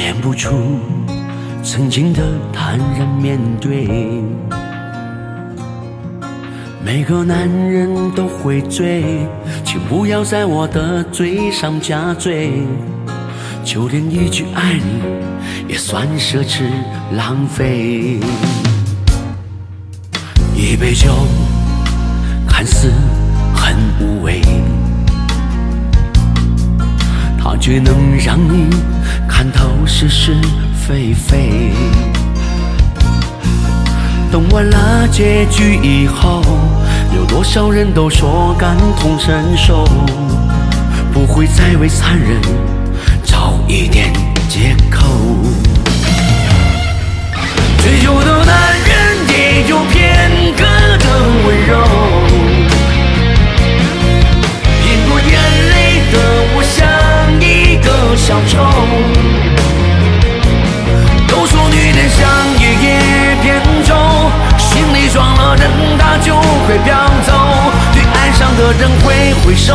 演不出曾经的坦然面对。每个男人都会醉，请不要在我的嘴上加醉。就连一句爱你也算奢侈浪费。一杯酒看似很无味，它却能让你看透是是非非。等完了结局以后，有多少人都说感同身受，不会再为残忍找一点借口。追求的男人也有片像夜夜扁舟，心里装了人，它就会飘走。对岸上的人挥挥手，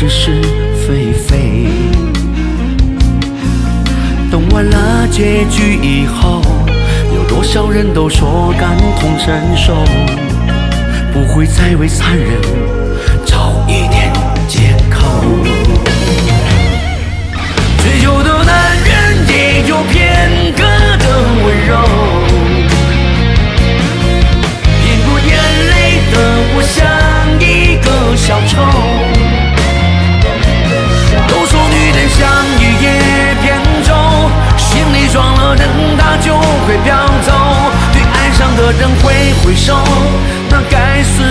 是是非非。等完了结局以后，有多少人都说感同身受，不会再为残忍人挥挥手那该死